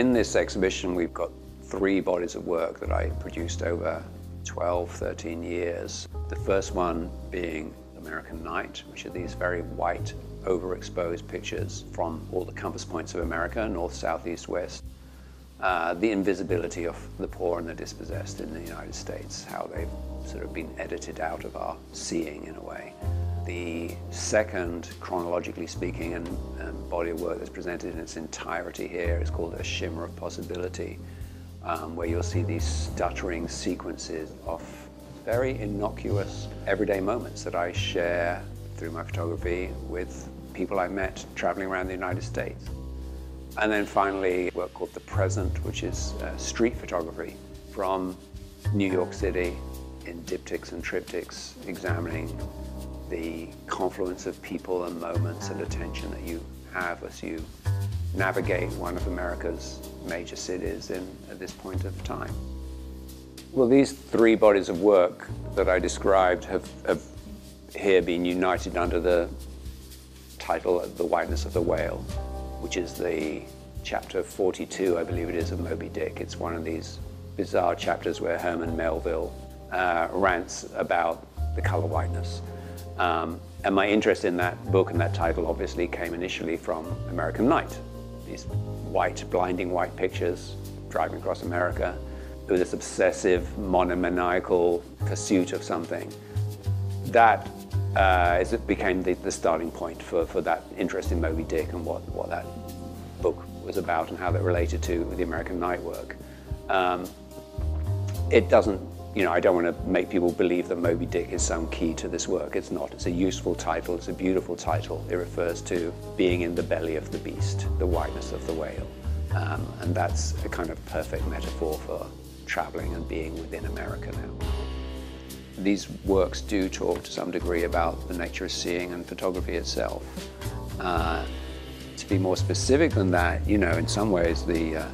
In this exhibition, we've got three bodies of work that I produced over 12, 13 years. The first one being American Night, which are these very white, overexposed pictures from all the compass points of America, north, south, east, west. Uh, the invisibility of the poor and the dispossessed in the United States, how they've sort of been edited out of our seeing in a way. The second, chronologically speaking, and, and body of work that's presented in its entirety here is called A Shimmer of Possibility, um, where you'll see these stuttering sequences of very innocuous everyday moments that I share through my photography with people I met traveling around the United States. And then finally, work called The Present, which is uh, street photography from New York City in diptychs and triptychs, examining the confluence of people and moments and attention that you have as you navigate one of America's major cities in, at this point of time. Well, these three bodies of work that I described have, have here been united under the title The Whiteness of the Whale, which is the chapter 42, I believe it is, of Moby Dick. It's one of these bizarre chapters where Herman Melville uh, rants about the color whiteness. Um, and my interest in that book and that title obviously came initially from American Night. These white, blinding white pictures driving across America with this obsessive, monomaniacal pursuit of something. That uh, is, it became the, the, starting point for, for that interest in Moby Dick and what, what that book was about and how that related to the American Night work. Um, it doesn't you know, I don't want to make people believe that Moby Dick is some key to this work. It's not. It's a useful title. It's a beautiful title. It refers to being in the belly of the beast, the whiteness of the whale. Um, and that's a kind of perfect metaphor for traveling and being within America now. These works do talk to some degree about the nature of seeing and photography itself. Uh, to be more specific than that, you know, in some ways, the, uh,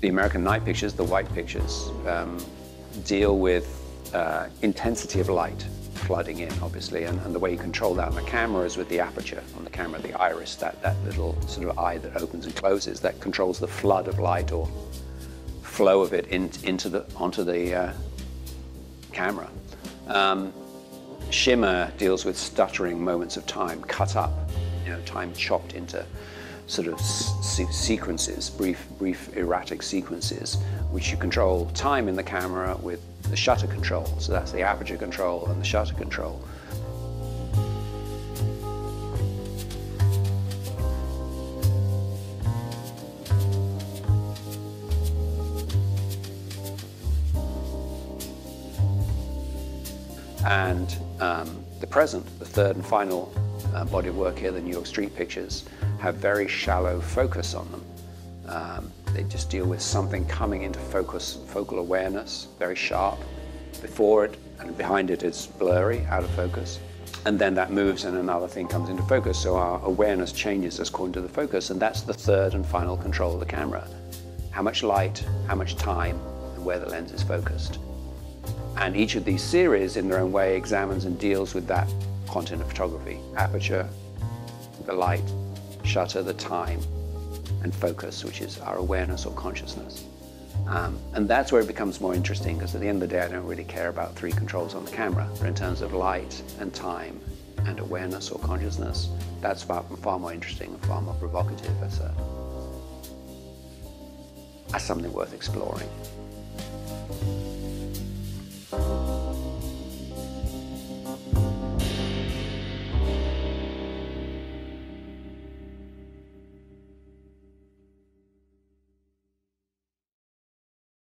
the American night pictures, the white pictures, um, deal with uh, intensity of light flooding in, obviously, and, and, the way you control that on the camera is with the aperture on the camera, the iris, that, that little sort of eye that opens and closes, that controls the flood of light or flow of it in, into the, onto the uh, camera. Um, shimmer deals with stuttering moments of time, cut up, you know, time chopped into sort of se sequences, brief, brief erratic sequences, which you control time in the camera with the shutter control. So that's the aperture control and the shutter control. And um, the present, the third and final uh, body of work here, the New York Street Pictures, have very shallow focus on them. Um, they just deal with something coming into focus, focal awareness, very sharp. Before it and behind it is blurry, out of focus. And then that moves and another thing comes into focus. So our awareness changes according to the focus. And that's the third and final control of the camera. How much light, how much time, and where the lens is focused. And each of these series, in their own way, examines and deals with that content of photography. Aperture, the light, shutter, the time, and focus, which is our awareness or consciousness. Um, and that's where it becomes more interesting because at the end of the day, I don't really care about three controls on the camera. But in terms of light and time and awareness or consciousness, that's far, far more interesting and far more provocative as, a, as something worth exploring.